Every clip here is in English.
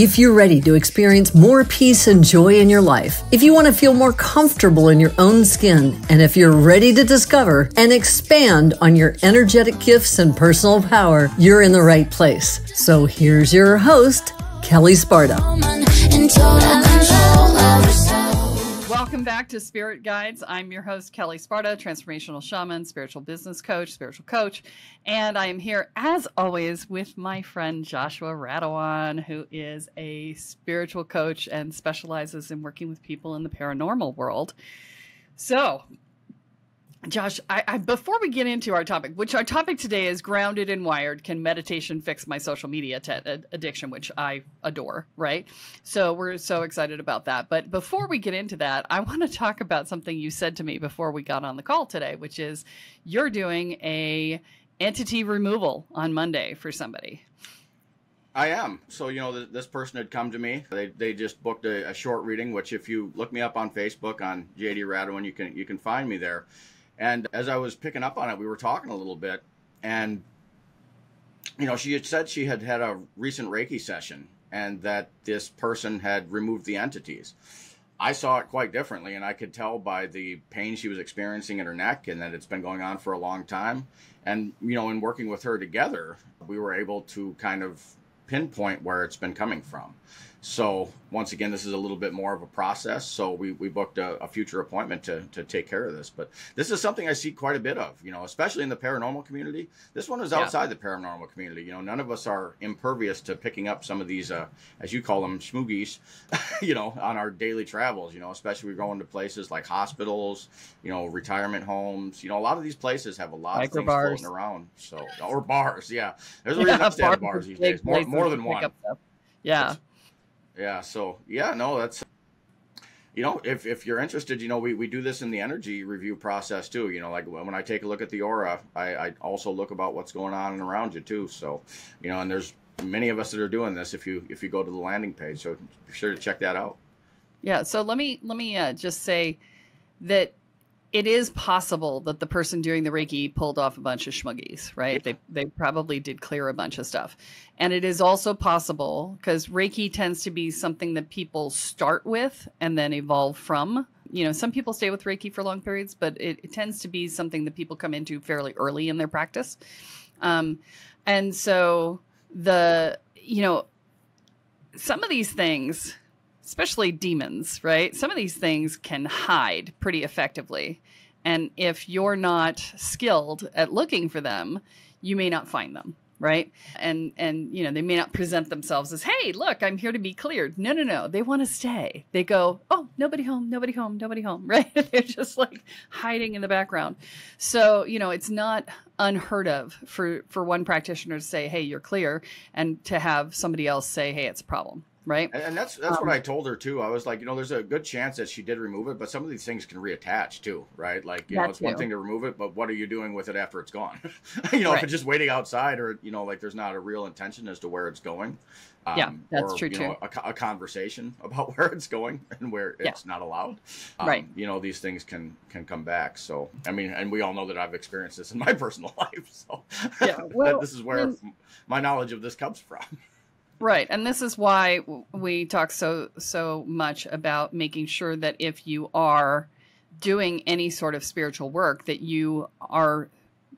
If you're ready to experience more peace and joy in your life, if you want to feel more comfortable in your own skin, and if you're ready to discover and expand on your energetic gifts and personal power, you're in the right place. So here's your host, Kelle Sparta. Welcome back to Spirit Guides. I'm your host, Kelle Sparta, transformational shaman, spiritual business coach, spiritual coach. And I am here, as always, with my friend Joshua Radewan, who is a spiritual coach and specializes in working with people in the paranormal world. So, Josh, I, I, before we get into our topic, which our topic today is grounded and wired, can meditation fix my social media t- uh, addiction, which I adore, right? So we're so excited about that. But before we get into that, I want to talk about something you said to me before we got on the call today, which is you're doing a entity removal on Monday for somebody. I am. So, you know, this person had come to me. They, they just booked a, a short reading, which if you look me up on Facebook on JD Radewan, you can you can find me there and as I was picking up on it, we were talking a little bit, and you know, she had said she had had a recent Reiki session and that this person had removed the entities. I saw it quite differently, and I could tell by the pain she was experiencing in her neck, and that it's been going on for a long time. And you know, in working with her together, we were able to kind of pinpoint where it's been coming from. So once again, this is a little bit more of a process. So we, we booked a, a, future appointment to, to take care of this. But this is something I see quite a bit of, you know, especially in the paranormal community. This one is outside yeah. the paranormal community. You know, none of us are impervious to picking up some of these, uh, as you call them, schmoogies, you know, on our daily travels, you know, especially we're going to places like hospitals, you know, retirement homes. You know, a lot of these places have a lot Micro of things bars. floating around. So, or bars, yeah. There's a reason yeah, I stay at bars these days, more, more than one. Yeah. It's, yeah. So yeah, no, that's you know, if, if you're interested, you know, we, we do this in the energy review process too. You know, like when I take a look at the aura, I, I also look about what's going on and around you too. So, you know, and there's many of us that are doing this. If you if you go to the landing page, so be sure to check that out. Yeah. So let me let me uh, just say that it is possible that the person doing the Reiki pulled off a bunch of schmoogies, right? Yeah. They they probably did clear a bunch of stuff. And it is also possible because Reiki tends to be something that people start with and then evolve from. You know, some people stay with Reiki for long periods, but it, it tends to be something that people come into fairly early in their practice. Um, and so the, you know, some of these things especially demons, right? Some of these things can hide pretty effectively. And if you're not skilled at looking for them, you may not find them, right? And and you know, they may not present themselves as, "Hey, look, I'm here to be cleared." No, no, no. They want to stay. They go, "Oh, nobody home, nobody home, nobody home." Right? They're just like hiding in the background. So, you know, it's not unheard of for for one practitioner to say, "Hey, you're clear," and to have somebody else say, "Hey, it's a problem." Right? And, and that's that's um, what I told her too. I was like, you know, there's a good chance that she did remove it, but some of these things can reattach too, right? Like, you know, it's too. one thing to remove it, but what are you doing with it after it's gone? you know, right. if it's just waiting outside, or you know, like there's not a real intention as to where it's going. Um, yeah, that's or, true you too. Know, a, a, conversation about where it's going and where yeah. it's not allowed. Um, right. You know, these things can can come back. So, I mean, and we all know that I've experienced this in my personal life. So, yeah, well, this is where my knowledge of this comes from. Right. And this is why we talk so so much about making sure that if you are doing any sort of spiritual work that you are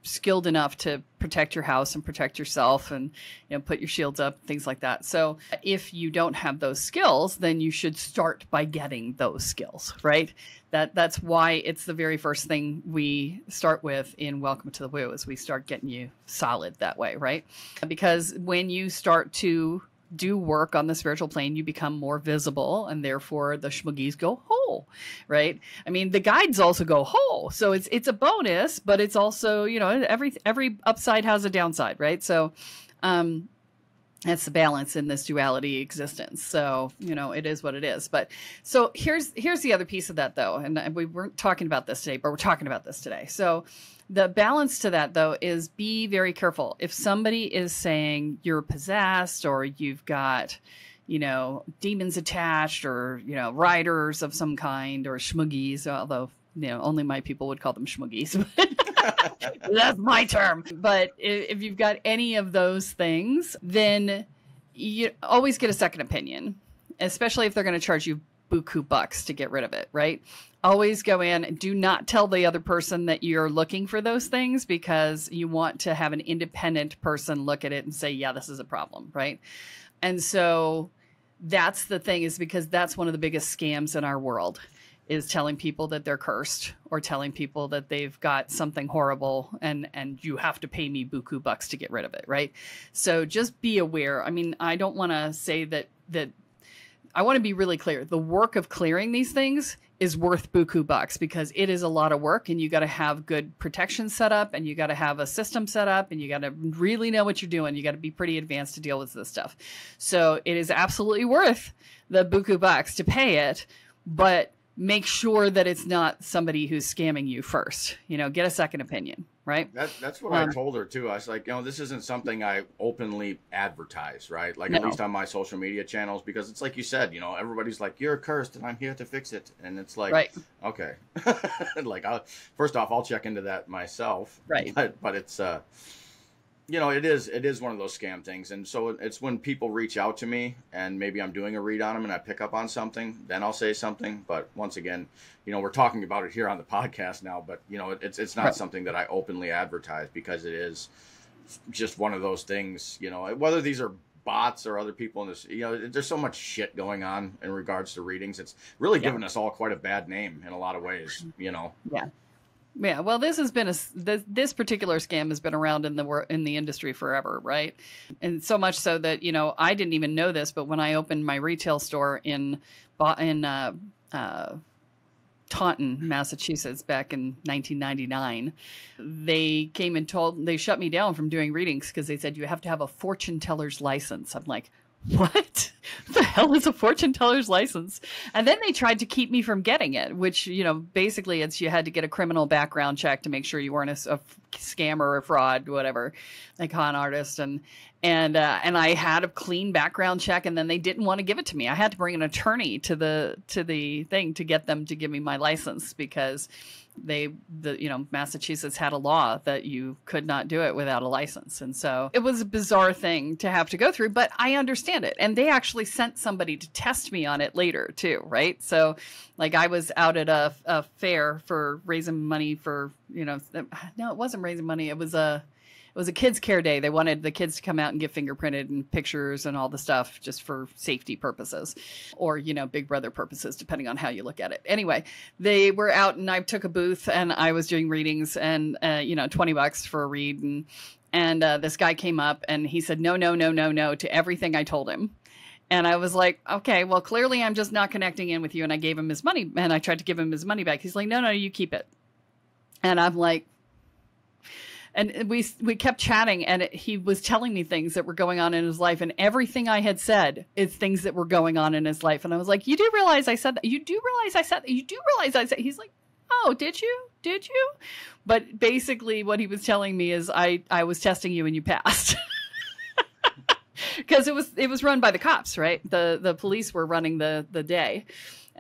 skilled enough to protect your house and protect yourself and you know put your shields up things like that so if you don't have those skills then you should start by getting those skills right that that's why it's the very first thing we start with in welcome to the woo is we start getting you solid that way right because when you start to do work on the spiritual plane, you become more visible, and therefore the schmoogies go whole, right? I mean, the guides also go whole, so it's it's a bonus, but it's also you know every every upside has a downside, right? So, um, that's the balance in this duality existence. So you know it is what it is. But so here's here's the other piece of that though, and we weren't talking about this today, but we're talking about this today. So the balance to that, though, is be very careful. If somebody is saying you're possessed or you've got, you know, demons attached or, you know, riders of some kind or schmoogies, although, you know, only my people would call them schmoogies. That's my term. But if you've got any of those things, then you always get a second opinion, especially if they're going to charge you buku bucks to get rid of it, right? Always go in. And do not tell the other person that you're looking for those things because you want to have an independent person look at it and say, yeah, this is a problem, right? And so that's the thing is because that's one of the biggest scams in our world is telling people that they're cursed or telling people that they've got something horrible and and you have to pay me buku bucks to get rid of it right so just be aware i mean i don't want to say that that i want to be really clear the work of clearing these things is worth buku bucks because it is a lot of work and you got to have good protection set up and you got to have a system set up and you got to really know what you're doing. You got to be pretty advanced to deal with this stuff. So it is absolutely worth the buku bucks to pay it but make sure that it's not somebody who's scamming you first. You know, get a second opinion, right? That, that's what um, I told her too. I was like, you know, this isn't something I openly advertise, right? Like no. at least on my social media channels, because it's like you said, you know, everybody's like, you're cursed, and I'm here to fix it, and it's like, right. okay, like, I'll, first off, I'll check into that myself, right? But, but it's, uh, you know, it is it is one of those scam things, and so it's when people reach out to me, and maybe I'm doing a read on them, and I pick up on something, then I'll say something. But once again, you know, we're talking about it here on the podcast now, but you know, it's it's not right. something that I openly advertise because it is just one of those things. You know, whether these are bots or other people in this, you know, there's so much shit going on in regards to readings. It's really yeah. given us all quite a bad name in a lot of ways. You know. Yeah. Yeah, well, this has been a this, this particular scam has been around in the in the industry forever, right? And so much so that you know I didn't even know this, but when I opened my retail store in in uh, uh, Taunton, Massachusetts, back in 1999, they came and told they shut me down from doing readings because they said you have to have a fortune teller's license. I'm like, what the hell is a fortune teller's license? And then they tried to keep me from getting it, which, you know, basically it's you had to get a criminal background check to make sure you weren't a, a scammer or fraud, whatever, a con artist. And, and, uh, and I had a clean background check and then they didn't want to give it to me. I had to bring an attorney to the, to the thing to get them to give me my license because they the you know Massachusetts had a law that you could not do it without a license and so it was a bizarre thing to have to go through but I understand it and they actually sent somebody to test me on it later too right so like I was out at a, a fair for raising money for you know no it wasn't raising money it was a it was a kids care day. They wanted the kids to come out and get fingerprinted and pictures and all the stuff just for safety purposes or, you know, big brother purposes, depending on how you look at it. Anyway, they were out and I took a booth and I was doing readings and, uh, you know, 20 bucks for a read. And, and uh, this guy came up and he said, no, no, no, no, no to everything I told him. And I was like, okay, well, clearly I'm just not connecting in with you. And I gave him his money and I tried to give him his money back. He's like, no, no, you keep it. And I'm like, and we we kept chatting and it, he was telling me things that were going on in his life and everything i had said is things that were going on in his life and i was like you do realize i said that you do realize i said that you do realize i said he's like oh did you did you but basically what he was telling me is i i was testing you and you passed because it was it was run by the cops right the the police were running the the day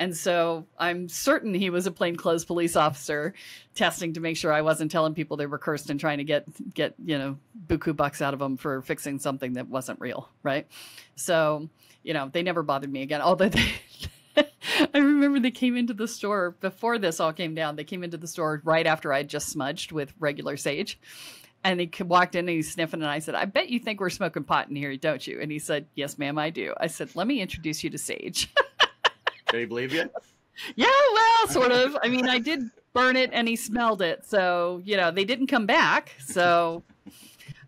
and so I'm certain he was a plainclothes police officer testing to make sure I wasn't telling people they were cursed and trying to get get, you know, buku bucks out of them for fixing something that wasn't real, right? So, you know, they never bothered me again. Although they I remember they came into the store before this all came down. They came into the store right after I just smudged with regular sage. And he walked in and he's sniffing, and I said, I bet you think we're smoking pot in here, don't you? And he said, Yes, ma'am, I do. I said, Let me introduce you to Sage. Did he believe you? Yeah, well, sort of. I mean, I did burn it and he smelled it. So, you know, they didn't come back. So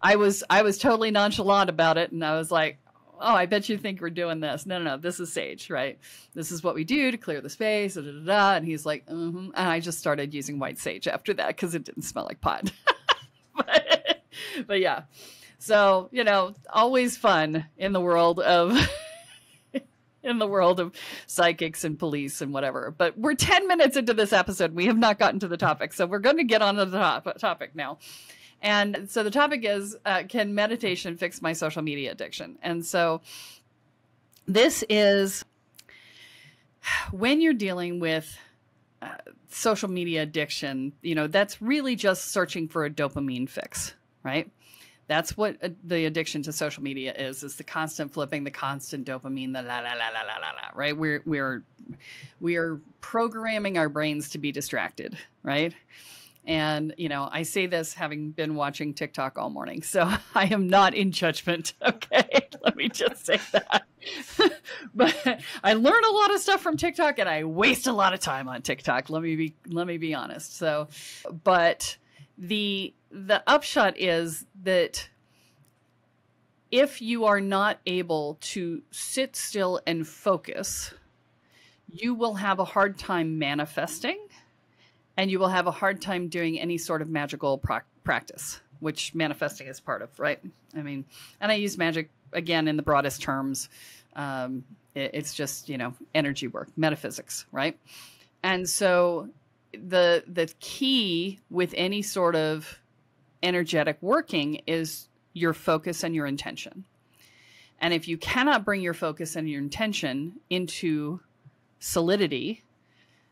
I was I was totally nonchalant about it and I was like, "Oh, I bet you think we're doing this." No, no, no. This is sage, right? This is what we do to clear the space, da, da, da, and he's like, "Mhm." And I just started using white sage after that cuz it didn't smell like pot. but, but yeah. So, you know, always fun in the world of in the world of psychics and police and whatever. But we're 10 minutes into this episode. We have not gotten to the topic. So we're going to get on to the top- topic now. And so the topic is uh, Can meditation fix my social media addiction? And so this is when you're dealing with uh, social media addiction, you know, that's really just searching for a dopamine fix, right? That's what uh, the addiction to social media is, is the constant flipping, the constant dopamine, the la la la la la la la, right? We're we're we're programming our brains to be distracted, right? And, you know, I say this having been watching TikTok all morning. So I am not in judgment. Okay. Let me just say that. but I learn a lot of stuff from TikTok and I waste a lot of time on TikTok. Let me be let me be honest. So but the the upshot is that if you are not able to sit still and focus, you will have a hard time manifesting and you will have a hard time doing any sort of magical pra- practice, which manifesting is part of, right? I mean, and I use magic again in the broadest terms. Um, it, it's just you know energy work, metaphysics, right? And so the the key with any sort of energetic working is your focus and your intention. And if you cannot bring your focus and your intention into solidity,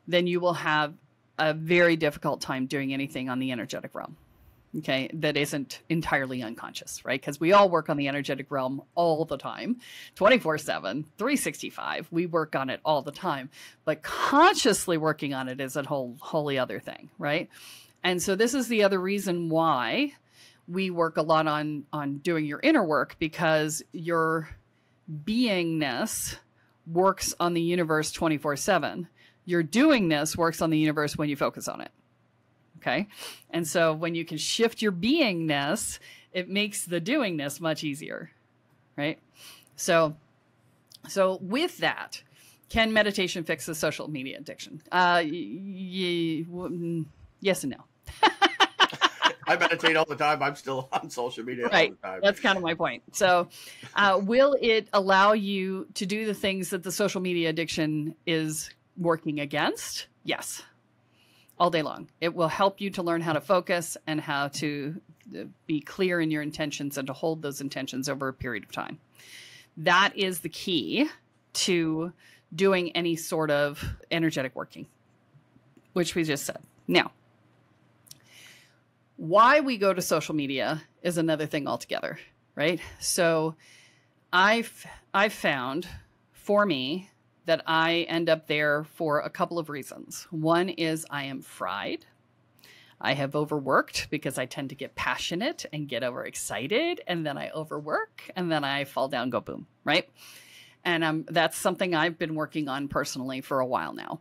then you will have a very difficult time doing anything on the energetic realm. Okay, that isn't entirely unconscious, right? Because we all work on the energetic realm all the time, 24 7, 365. We work on it all the time. But consciously working on it is a whole wholly other thing, right? And so this is the other reason why we work a lot on on doing your inner work because your beingness works on the universe 24 7 your doingness works on the universe when you focus on it. Okay. And so when you can shift your beingness, it makes the doingness much easier. Right. So, so with that, can meditation fix the social media addiction? Uh, yes and no. I meditate all the time. I'm still on social media right. That's kind of my point. So, uh, will it allow you to do the things that the social media addiction is working against? Yes. All day long. It will help you to learn how to focus and how to uh, be clear in your intentions and to hold those intentions over a period of time. That is the key to doing any sort of energetic working, which we just said. Now, why we go to social media is another thing altogether, right? So I've I've found for me that I end up there for a couple of reasons. One is I am fried. I have overworked because I tend to get passionate and get overexcited, and then I overwork, and then I fall down, go boom, right? And um, that's something I've been working on personally for a while now.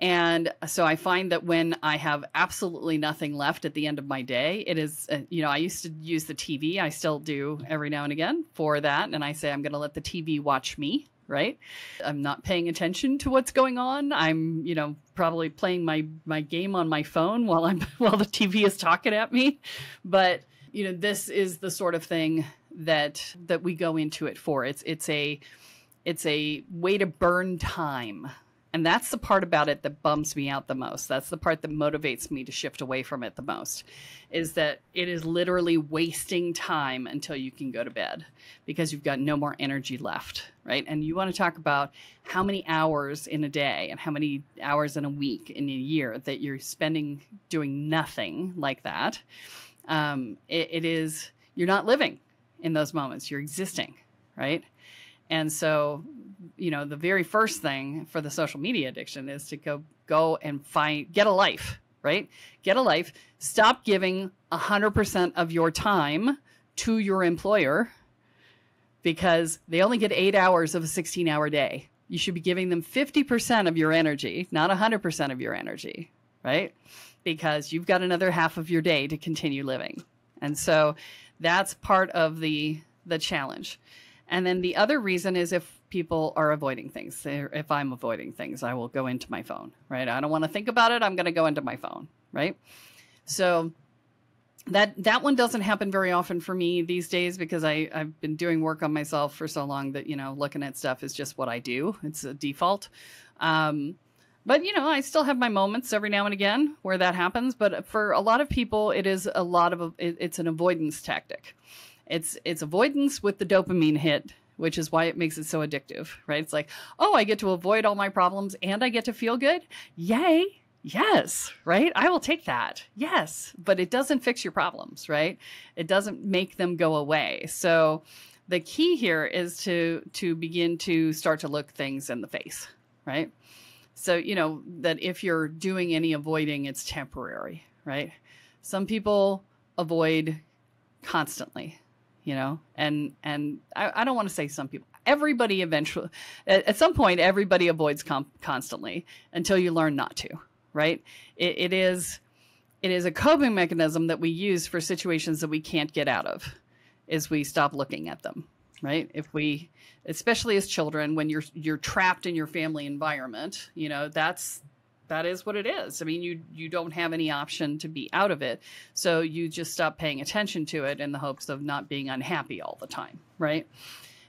And so I find that when I have absolutely nothing left at the end of my day, it is, uh, you know, I used to use the TV. I still do every now and again for that. And I say, I'm going to let the TV watch me right? I'm not paying attention to what's going on. I'm, you know, probably playing my my game on my phone while I'm while the TV is talking at me. But, you know, this is the sort of thing that that we go into it for. It's it's a it's a way to burn time and that's the part about it that bums me out the most. That's the part that motivates me to shift away from it the most is that it is literally wasting time until you can go to bed because you've got no more energy left, right? And you want to talk about how many hours in a day and how many hours in a week in a year that you're spending doing nothing like that. Um, it, it is, you're not living in those moments, you're existing, right? And so you know, the very first thing for the social media addiction is to go go and find get a life, right? Get a life. Stop giving 100% of your time to your employer because they only get 8 hours of a 16-hour day. You should be giving them 50% of your energy, not 100% of your energy, right? Because you've got another half of your day to continue living. And so that's part of the the challenge. And then the other reason is if people are avoiding things. If I'm avoiding things, I will go into my phone, right? I don't want to think about it. I'm going to go into my phone, right? So that that one doesn't happen very often for me these days because I I've been doing work on myself for so long that you know looking at stuff is just what I do. It's a default. Um, but you know, I still have my moments every now and again where that happens. But for a lot of people, it is a lot of it, it's an avoidance tactic. It's it's avoidance with the dopamine hit which is why it makes it so addictive, right? It's like, oh, I get to avoid all my problems and I get to feel good. Yay. Yes, right? I will take that. Yes, but it doesn't fix your problems, right? It doesn't make them go away. So the key here is to to begin to start to look things in the face, right? So, you know, that if you're doing any avoiding, it's temporary, right? Some people avoid constantly, you know, and and I, I don't want to say some people everybody eventually at, at, some point everybody avoids constantly until you learn not to right? It, it is it is a coping mechanism that we use for situations that we can't get out of is we stop looking at them right if we especially as children when you're you're trapped in your family environment you know that's that is what it is i mean you you don't have any option to be out of it so you just stop paying attention to it in the hopes of not being unhappy all the time right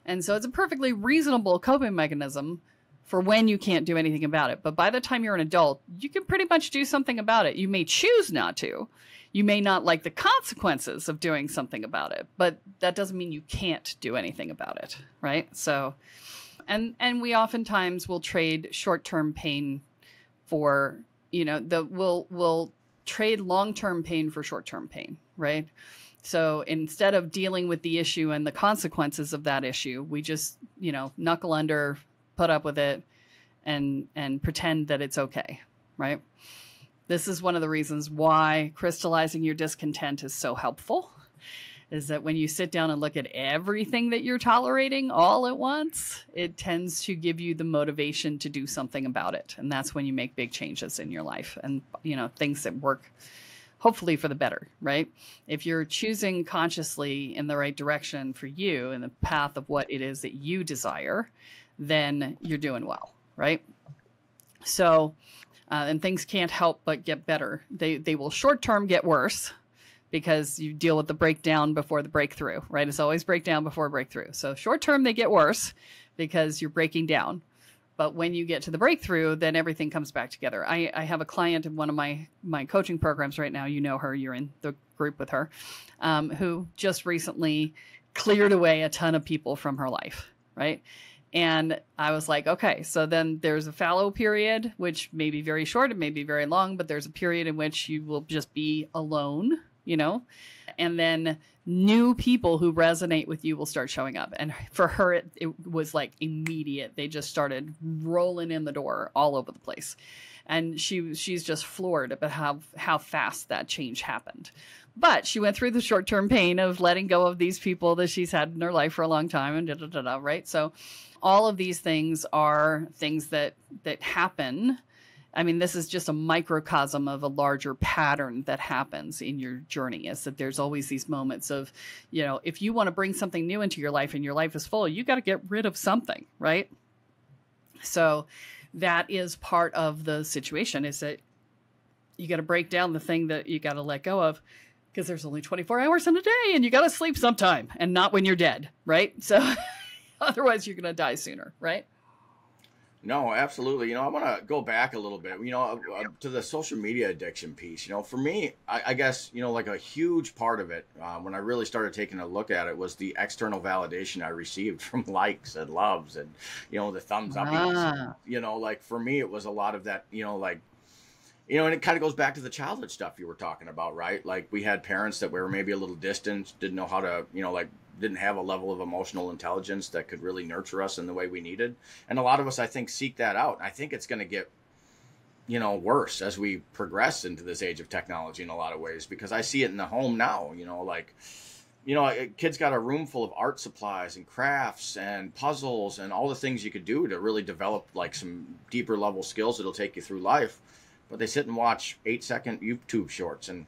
and so it's a perfectly reasonable coping mechanism for when you can't do anything about it. But by the time you're an adult, you can pretty much do something about it. You may choose not to. You may not like the consequences of doing something about it, but that doesn't mean you can't do anything about it, right? So and and we oftentimes will trade short-term pain for, you know, the we'll we'll trade long-term pain for short-term pain, right? So instead of dealing with the issue and the consequences of that issue, we just, you know, knuckle under, put up with it and and pretend that it's okay, right? This is one of the reasons why crystallizing your discontent is so helpful. Is that when you sit down and look at everything that you're tolerating all at once, it tends to give you the motivation to do something about it. And that's when you make big changes in your life and, you know, things that work hopefully for the better, right? If you're choosing consciously in the right direction for you in the path of what it is that you desire, then you're doing well, right? So, uh, and things can't help but get better. They they will short term get worse because you deal with the breakdown before the breakthrough, right? It's always breakdown before breakthrough. So short term they get worse because you're breaking down. But when you get to the breakthrough, then everything comes back together. I, I have a client in one of my my coaching programs right now. You know her. You're in the group with her, um, who just recently cleared away a ton of people from her life, right? And I was like, okay, so then there's a fallow period, which may be very short, it may be very long, but there's a period in which you will just be alone, you know? And then new people who resonate with you will start showing up. And for her, it, it was like immediate. They just started rolling in the door all over the place. And she she's just floored about how how fast that change happened. But she went through the short term pain of letting go of these people that she's had in her life for a long time and da da da da, right? So all of these things are things that that happen I mean, this is just a microcosm of a larger pattern that happens in your journey is that there's always these moments of, you know, if you want to bring something new into your life and your life is full, you got to get rid of something, right? So that is part of the situation is that you got to break down the thing that you got to let go of because there's only 24 hours in a day and you got to sleep sometime and not when you're dead, right? So Otherwise, you're going to die sooner, right? No, absolutely. You know, I want to go back a little bit, you know, uh, to the social media addiction piece. You know, for me, I, I guess, you know, like a huge part of it uh, when I really started taking a look at it was the external validation I received from likes and loves and, you know, the thumbs up. Ah. You know, like for me, it was a lot of that, you know, like, you know, and it kind of goes back to the childhood stuff you were talking about, right? Like we had parents that were maybe a little distant, didn't know how to, you know, like didn't have a level of emotional intelligence that could really nurture us in the way we needed. And a lot of us, I think, seek that out. I think it's going to get, you know, worse as we progress into this age of technology in a lot of ways because I see it in the home now, you know, like, you know, a kids got a room full of art supplies and crafts and puzzles and all the things you could do to really develop like some deeper level skills that'll take you through life. But they sit and watch eight second YouTube shorts and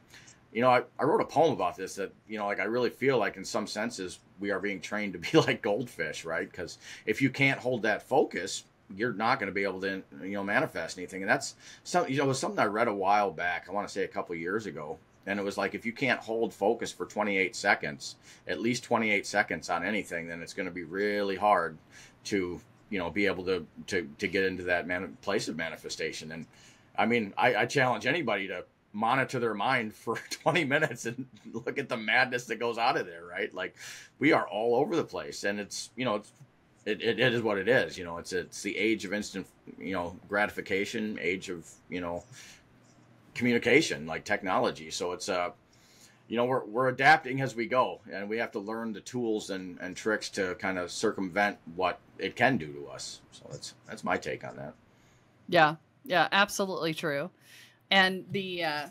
you know, I, I wrote a poem about this that, you know, like I really feel like in some senses we are being trained to be like goldfish, right? Because if you can't hold that focus, you're not going to be able to, you know, manifest anything. And that's some, you know, it was something I read a while back. I want to say a couple years ago. And it was like, if you can't hold focus for 28 seconds, at least 28 seconds on anything, then it's going to be really hard to, you know, be able to, to, to get into that man- place of manifestation. And I mean, I, I challenge anybody to monitor their mind for 20 minutes and look at the madness that goes out of there right like we are all over the place and it's you know it's it, it, is what it is you know it's it's the age of instant you know gratification age of you know communication like technology. So it's uh, you know, we're we're adapting as we go, and we have to learn the tools and, and tricks to kind of circumvent what it can do to us. So that's that's my take on that. Yeah, yeah, absolutely true. And the uh,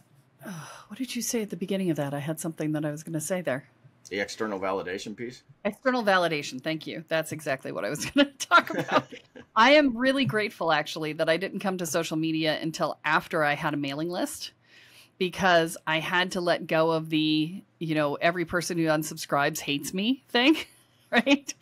what did you say at the beginning of that? I had something that I was going to say there. The external validation piece? External validation. Thank you. That's exactly what I was going to talk about. I am really grateful, actually, that I didn't come to social media until after I had a mailing list because I had to let go of the, you know, every person who unsubscribes hates me thing, right?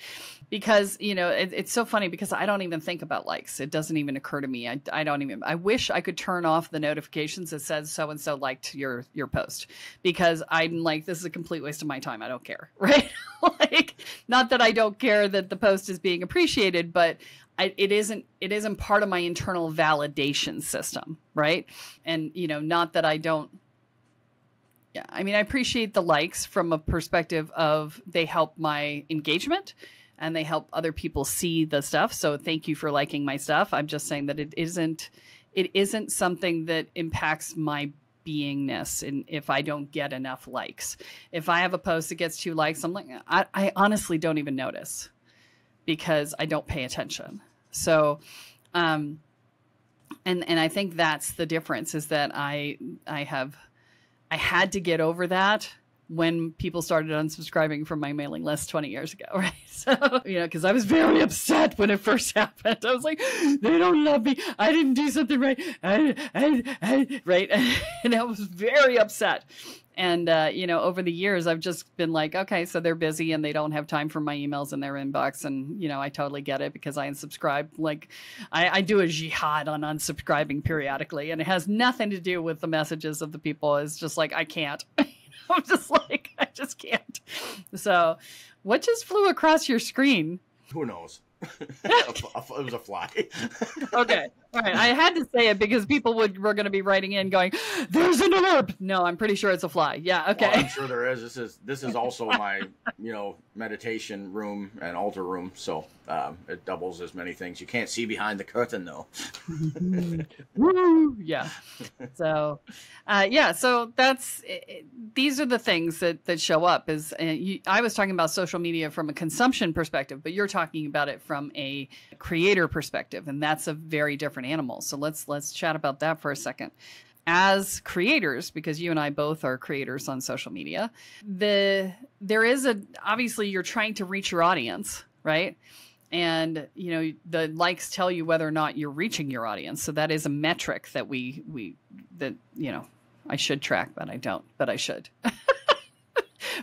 Because you know it, it's so funny because i don't even think about likes. It doesn't even occur to me. I, I don't even i wish i could turn off the notifications that says so and so liked your your post because i'm like this is a complete waste of my time. I don't care right? Like not that i don't care that the post is being appreciated but I, it isn't it isn't part of my internal validation system right? And you know not that i don't yeah i mean i appreciate the likes from a perspective of they help my engagement and they help other people see the stuff. So thank you for liking my stuff. I'm just saying that it isn't it isn't something that impacts my beingness and if I don't get enough likes. If I have a post that gets two likes, I'm like I, I honestly don't even notice because I don't pay attention. So um and and I think that's the difference is that I I have I had to get over that when people started unsubscribing from my mailing list 20 years ago, right? So, you know, because I was very upset when it first happened. I was like, they don't love me. I didn't do something right. I, I, I, right? And I was very upset. And, uh, you know, over the years, I've just been like, okay, so they're busy and they don't have time for my emails in their inbox. And, you know, I totally get it because I unsubscribe. Like, I, I do a jihad on unsubscribing periodically, and it has nothing to do with the messages of the people. It's just like, I can't. I'm just like, I just can't. So, what just flew across your screen? Who knows? it was a fly. okay. All right. I had to say it because people would were going to be writing in going, "There's an orb." No, I'm pretty sure it's a fly. Yeah. Oh, okay. Well, I'm sure there is. This is this is also my you know meditation room and altar room, so um, it doubles as many things. You can't see behind the curtain though. Woo! Yeah. So, uh, yeah. So that's it, these are the things that that show up. Is uh, you, I was talking about social media from a consumption perspective, but you're talking about it from a creator perspective, and that's a very different animal. So let's let's chat about that for a second. As creators, because you and I both are creators on social media, the there is a obviously you're trying to reach your audience, right? And you know the likes tell you whether or not you're reaching your audience. So that is a metric that we we that you know i should track but i don't but i should.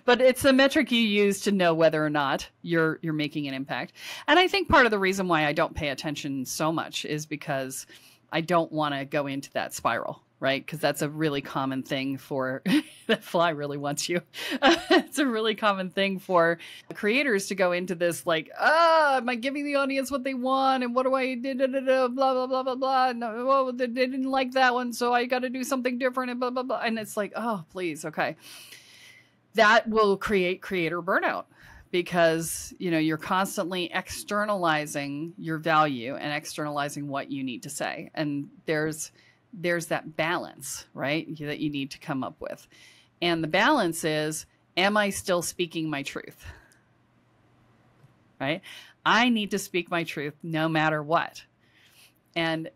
But it's a metric you use to know whether or not you're you're making an impact. And i think part of the reason why i don't pay attention so much is because i don't want to go into that spiral right? Because that's a really common thing for that fly really wants you. it's a really common thing for creators to go into this like, ah, am I giving the audience what they want? And what do I do? Blah blah blah blah blah blah. No, well, they didn't like that one, so I got to do something different. And blah blah blah. And it's like, oh, please, okay. That will create creator burnout because you know you're constantly externalizing your value and externalizing what you need to say and there's there's that balance, right, that you need to come up with. And the balance is am I still speaking my truth? Right? I need to speak my truth no matter what. And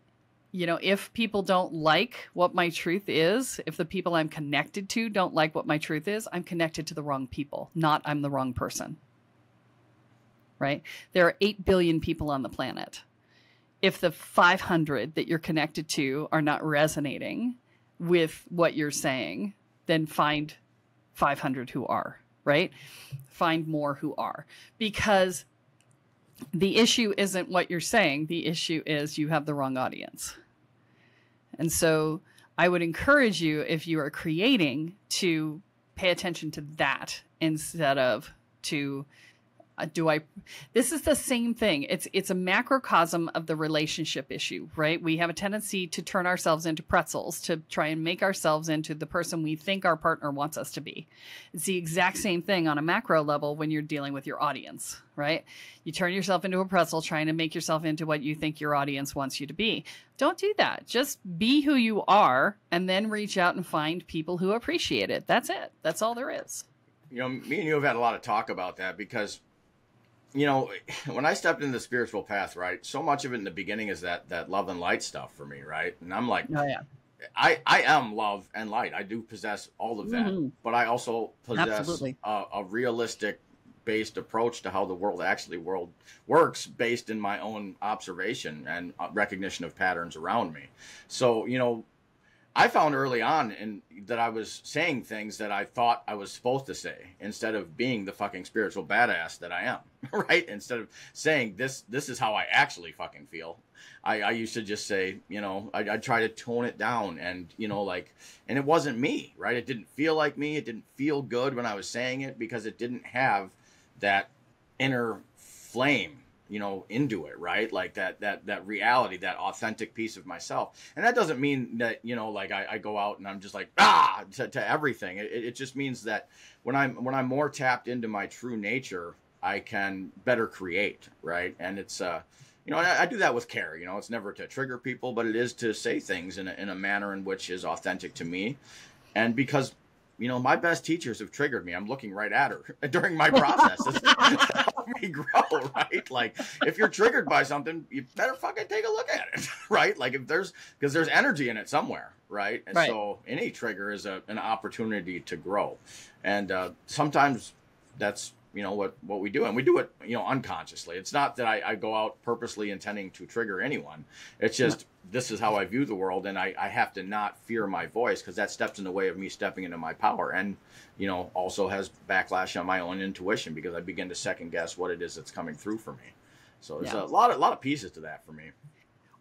you know, if people don't like what my truth is, if the people I'm connected to don't like what my truth is, I'm connected to the wrong people, not I'm the wrong person. Right? There are 8 billion people on the planet if the 500 that you're connected to are not resonating with what you're saying, then find 500 who are, right? Find more who are. Because the issue isn't what you're saying, the issue is you have the wrong audience. And so I would encourage you, if you are creating, to pay attention to that instead of to Uh, do I This is the same thing. It's it's a macrocosm of the relationship issue, right? We have a tendency to turn ourselves into pretzels to try and make ourselves into the person we think our partner wants us to be. It's the exact same thing on a macro level when you're dealing with your audience, right? You turn yourself into a pretzel trying to make yourself into what you think your audience wants you to be. Don't do that. Just be who you are and then reach out and find people who appreciate it. That's it. That's all there is. You know, me and you have had a lot of talk about that because you know, when I stepped into the spiritual path, right, so much of it in the beginning is that that love and light stuff for me, right? And I'm like, oh yeah, I I am love and light. I do possess all of that, mm-hmm. but I also possess a, a, realistic based approach to how the world actually world works based in my own observation and uh, recognition of patterns around me. So, you know, I found early on in that I was saying things that I thought I was supposed to say instead of being the fucking spiritual badass that I am, right? Instead of saying this, this is how I actually fucking feel. I, I used to just say, you know, I, I'd try to tone it down and, you know, like, and it wasn't me, right? It didn't feel like me. It didn't feel good when I was saying it because it didn't have that inner flame you know into it right? Like that that that reality that authentic piece of myself. And that doesn't mean that you know like i, I go out and i'm just like ah! to, to everything. It, it just means that when i'm when i'm more tapped into my true nature i can better create right? And it's uh you know I, I do that with care you know? It's never to trigger people but it is to say things in a, in a manner in which is authentic to me. And because you know, my best teachers have triggered me. I'm looking right at her during my process. help me grow, right? Like, if you're triggered by something, you better fucking take a look at it, right? Like, if there's because there's energy in it somewhere, right? And right. so any trigger is a, an opportunity to grow, and uh, sometimes that's you know what what we do and we do it you know unconsciously. It's not that i, I go out purposely intending to trigger anyone. It's just this is how i view the world and i, I have to not fear my voice because that steps in the way of me stepping into my power and you know also has backlash on my own intuition because i begin to second guess what it is that's coming through for me. So there's yeah. a lot of a lot of pieces to that for me.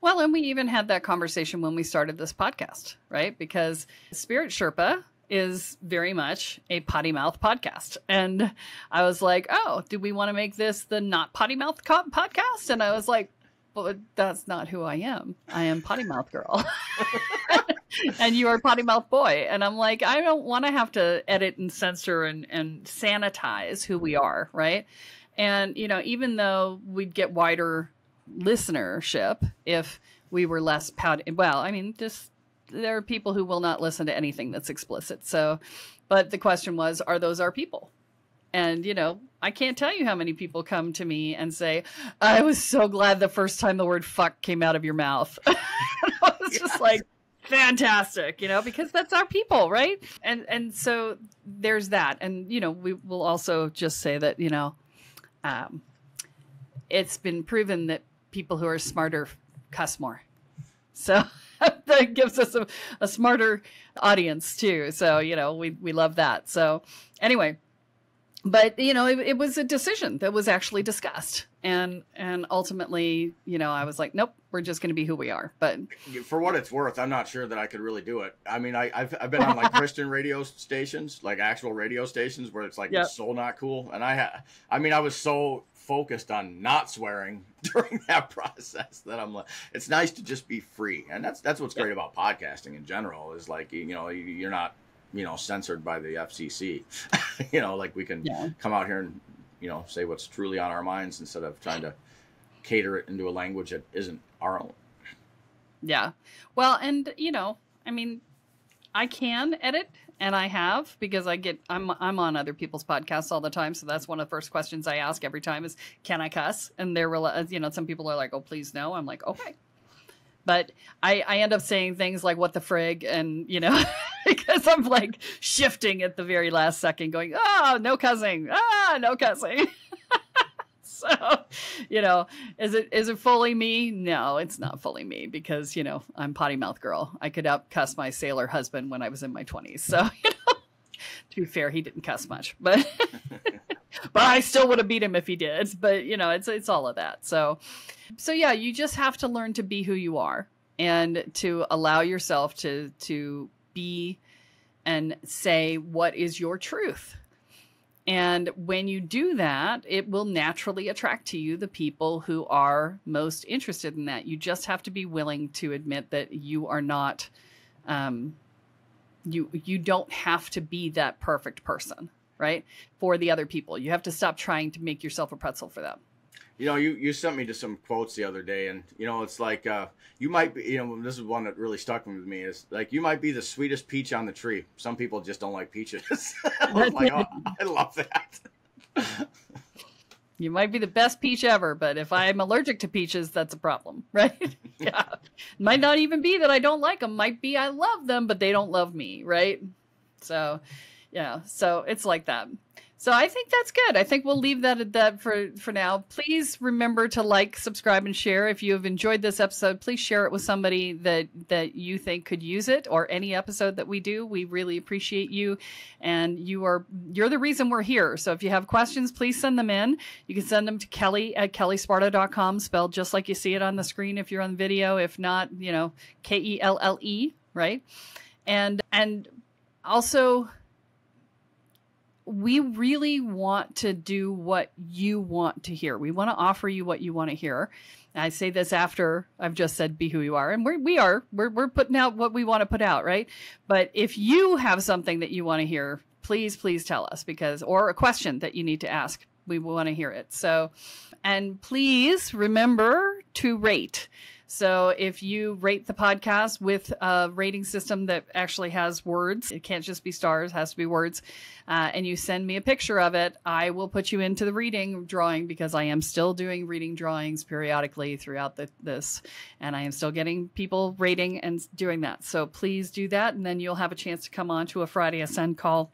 Well, and we even had that conversation when we started this podcast, right? Because Spirit Sherpa is very much a potty mouth podcast. And I was like, oh, do we want to make this the not potty mouth co- podcast? And I was like, well, that's not who I am. I am potty mouth girl. and you are potty mouth boy. And I'm like, I don't want to have to edit and censor and, and sanitize who we are. Right. And, you know, even though we'd get wider listenership if we were less potty, well, I mean, just there are people who will not listen to anything that's explicit. So, but the question was, are those our people? And, you know, I can't tell you how many people come to me and say, I was so glad the first time the word fuck came out of your mouth. I was yeah. just like, fantastic, you know, because that's our people, right? And and so there's that. And, you know, we will also just say that, you know, um, it's been proven that people who are smarter cuss more. So that gives us a, a smarter audience too. So, you know, we, we love that. So anyway, but you know, it, it was a decision that was actually discussed. And, and ultimately, you know, I was like, nope, we're just going to be who we are. But for what it's worth, I'm not sure that I could really do it. I mean, I, have I've been on like Christian radio stations, like actual radio stations where it's like yep. so not cool. And I had, I mean, I was so focused on not swearing during that process that I'm like, it's nice to just be free, and that's that's what's great about podcasting in general is like you know you're not you know censored by the FCC, you know like we can yeah. come out here and you know say what's truly on our minds instead of trying to cater it into a language that isn't our own. Yeah, well, and you know, I mean, I can edit and I have because I get I'm I'm on other people's podcasts all the time, so that's one of the first questions I ask every time is can I cuss? And they're uh, you know some people are like oh please no. I'm like okay, but I I end up saying things like what the frig and you know because I'm like shifting at the very last second, going oh no cussing ah no cussing. so you know is it is it fully me? No it's not fully me because you know i'm potty mouth girl. I could out cuss my sailor husband when i was in my 20s so you know to be fair he didn't cuss much but but i still would have beat him if he did. But you know it's it's all of that. So so yeah you just have to learn to be who you are and to allow yourself to to be and say what is your truth And when you do that, it will naturally attract to you the people who are most interested in that. You just have to be willing to admit that you are not, um, you you don't have to be that perfect person, right? For the other people, you have to stop trying to make yourself a pretzel for them. You know, you, you sent me to some quotes the other day, and you know, it's like uh, you might be. You know, this is one that really stuck with me. Is like you might be the sweetest peach on the tree. Some people just don't like peaches. Like, oh, I love that. you might be the best peach ever, but if I'm allergic to peaches, that's a problem, right? yeah, might not even be that I don't like them. Might be I love them, but they don't love me, right? So, yeah, so it's like that. So I think that's good. I think we'll leave that at that for for now. Please remember to like, subscribe, and share. If you have enjoyed this episode, please share it with somebody that that you think could use it, or any episode that we do. We really appreciate you, and you are you're the reason we're here. So if you have questions, please send them in. You can send them to Kelle at kellesparta.com, spelled just like you see it on the screen if you're on video. If not, you know, K E L L E, right? And and also we really want to do what you want to hear. We want to offer you what you want to hear. I say this after I've just said be who you are. And we're, we are, we're, we're putting out what we want to put out, right? But if you have something that you want to hear, please, please tell us because, or a question that you need to ask, we want to hear it. So, and please remember to rate. So if you rate the podcast with a rating system that actually has words, it can't just be stars, has to be words, uh, and you send me a picture of it, I will put you into the reading drawing because I am still doing reading drawings periodically throughout the, this, and I am still getting people rating and doing that. So please do that, and then you'll have a chance to come on to a Friday Ascend call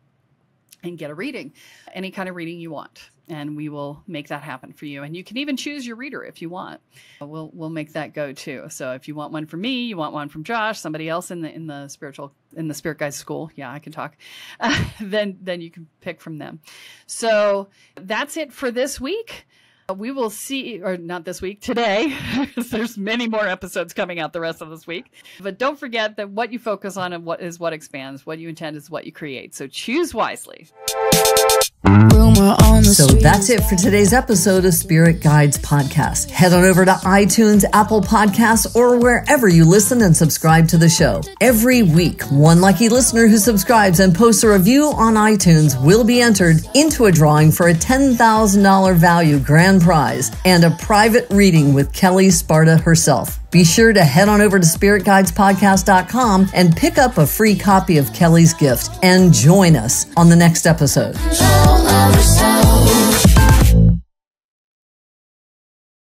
and get a reading, any kind of reading you want and we will make that happen for you. And you can even choose your reader if you want. We'll we'll make that go too. So if you want one from me, you want one from Josh, somebody else in the in the spiritual in the Spirit Guides school, yeah, I can talk. Uh, then then you can pick from them. So that's it for this week. We will see, or not this week, today, because there's many more episodes coming out the rest of this week. But don't forget that what you focus on and what is what expands. What you intend is what you create. So choose wisely. So that's it for today's episode of Spirit Guides Podcast. Head on over to iTunes, Apple Podcasts, or wherever you listen and subscribe to the show. Every week, one lucky listener who subscribes and posts a review on iTunes will be entered into a drawing for a $10,000 value grand prize and a private reading with Kelle Sparta herself. Be sure to head on over to spiritguidespodcast.com and pick up a free copy of Kelle's gift and join us on the next episode.